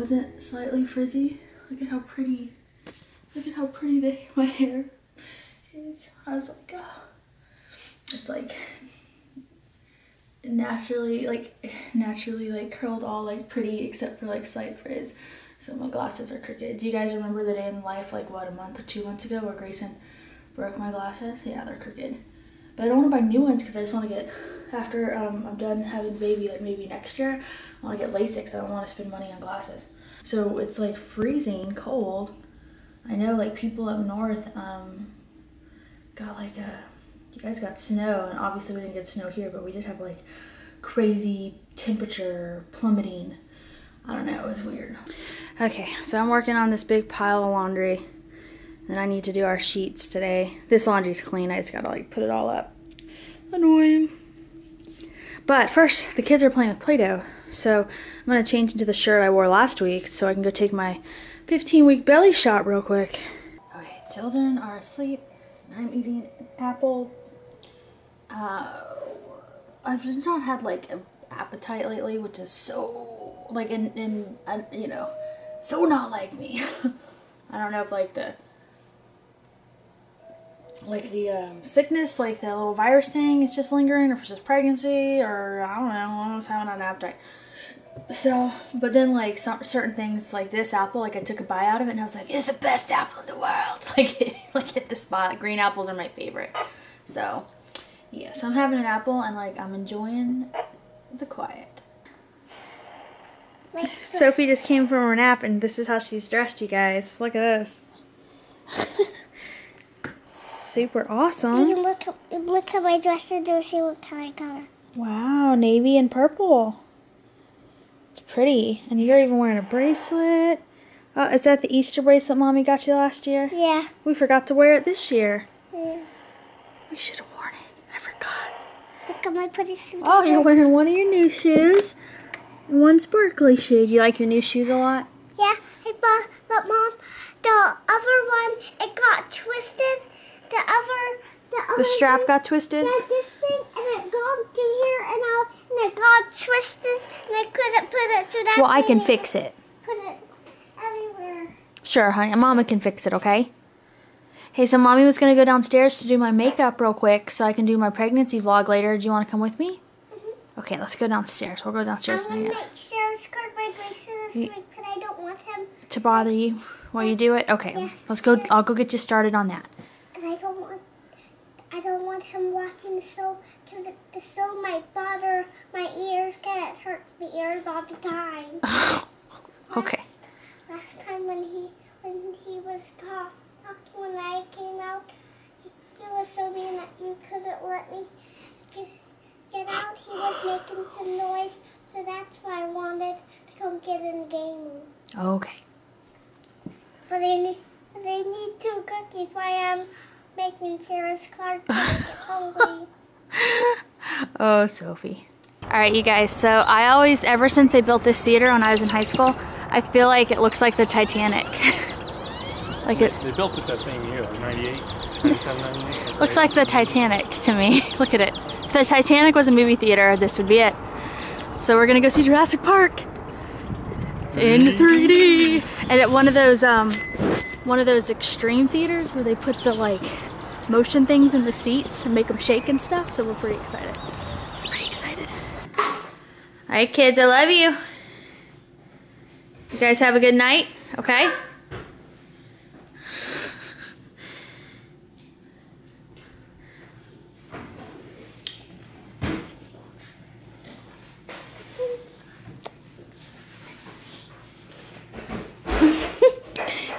wasn't slightly frizzy. Look at how pretty, look at how pretty the, my hair is. I was like, oh. It's like naturally, like naturally like curled all like pretty except for like slight frizz. So my glasses are crooked. Do you guys remember the day in life like what, a month or two months ago where Grayson broke my glasses? Yeah, they're crooked. But I don't want to buy new ones because I just want to get, after um, I'm done having the baby, like maybe next year, I want to get LASIK so I don't want to spend money on glasses. So it's like freezing cold. I know like people up north um, got like a, you guys got snow and obviously we didn't get snow here, but we did have like crazy temperature plummeting. I don't know, it was weird. Okay, so I'm working on this big pile of laundry. Then I need to do our sheets today. This laundry's clean, I just gotta like put it all up. Annoying. But first, the kids are playing with Play-Doh. So I'm gonna change into the shirt I wore last week so I can go take my 15 week belly shot real quick. Okay, children are asleep. I'm eating an apple. Uh, I've just not had like an appetite lately, which is so like in in uh, you know so not like me. I don't know if like the like the um, sickness, like the little virus thing is just lingering, or if it's just pregnancy, or I don't know, I was having an appetite. So, but then like some certain things like this apple, like I took a bite out of it and I was like, it's the best apple in the world. Like, like hit the spot. Green apples are my favorite. So, yeah, so I'm having an apple and like I'm enjoying the quiet. Sophie just came from her nap and this is how she's dressed, you guys. Look at this. Super awesome. Hey, look, look at my dress to do see what kind of color. Wow, navy and purple. It's pretty. And you're even wearing a bracelet. Oh, is that the Easter bracelet mommy got you last year? Yeah. We forgot to wear it this year. yeah. We should have worn it. I forgot. Look at my pretty suit. Oh, you're wearing one of your new shoes. One sparkly shoe. Do you like your new shoes a lot? Yeah. Hey, but, but mom, the other one, it got twisted. The other, the other. The strap thing- got twisted? Yeah, this thing, and it gone through here, and, I, and it got twisted, and I couldn't put it to that. Well, I can fix it. Put it everywhere. Sure, honey. Mama can fix it, okay? Hey, so mommy was going to go downstairs to do my makeup real quick so I can do my pregnancy vlog later. Do you want to come with me? Mm-hmm. Okay, let's go downstairs. We'll go downstairs I'm gonna make Sarah's card my bracelet this week, but I don't want him, To bother you while you do it? Okay, Yeah. let's go. I'll go get you started on that. And I don't want, I don't want him watching the show, cause it- the show might bother my ears, cause hurt my ears all the time. okay. Last, last time when he, when he was talk, talking when I came out, he, he was so mean that you couldn't let me get, get out. He was making some noise, so that's why I wanted to come get in the game. Okay. But I need, but I need two cookies while I'm making Sarah's card. 'cause I get hungry. Oh, Sophie. All right, you guys. So I always, ever since they built this theater when I was in high school, I feel like it looks like the Titanic. like it They built it that same year, like 98, 97, 98. looks like the Titanic to me. Look at it. If the Titanic was a movie theater, this would be it. So we're gonna go see Jurassic Park in 3D, and at one of those um, one of those extreme theaters where they put the like motion things in the seats and make them shake and stuff. So we're pretty excited. Pretty excited. All right, kids, I love you. You guys have a good night, okay?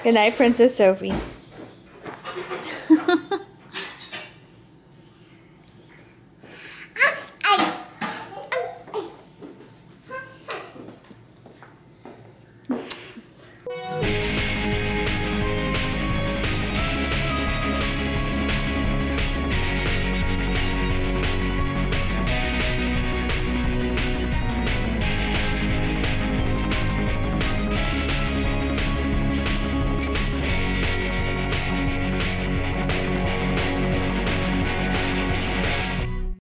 Good night, Princess Sophie.